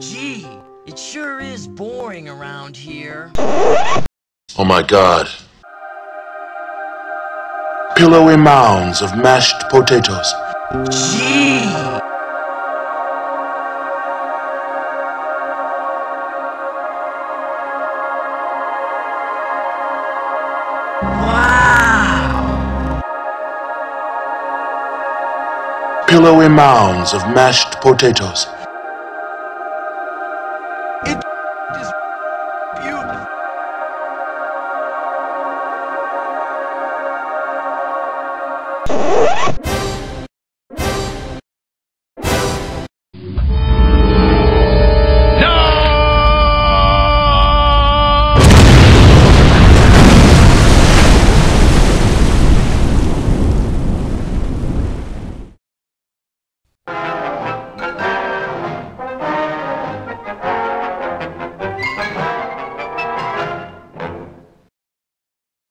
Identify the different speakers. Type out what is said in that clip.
Speaker 1: Gee, it sure is boring around here.
Speaker 2: Oh my god. Pillowy mounds of mashed potatoes.
Speaker 1: Gee! Wow!
Speaker 2: Pillowy mounds of mashed potatoes. It is beautiful.